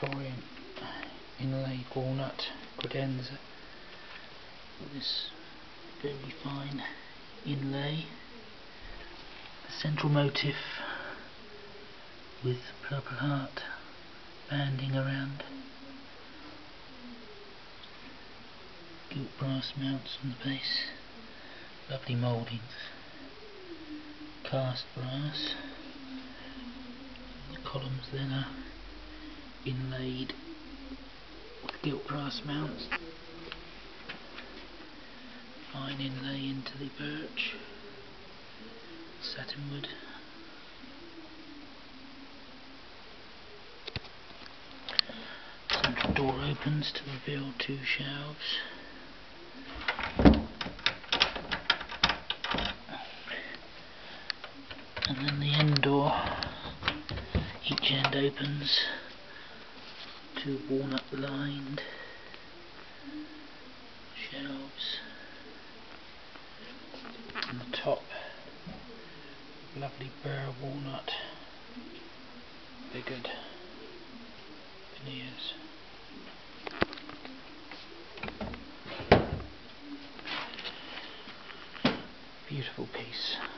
Victorian inlaid walnut credenza with this very fine inlay. The central motif with purple heart banding around. Gilt brass mounts on the base. Lovely mouldings. Cast brass. The columns then are inlaid with gilt brass mounts. Fine inlay into the birch. Satinwood. Central door opens to reveal two shelves. And then the end door, each end opens to walnut lined shelves. on the top, lovely burr walnut, figured veneers. Beautiful piece.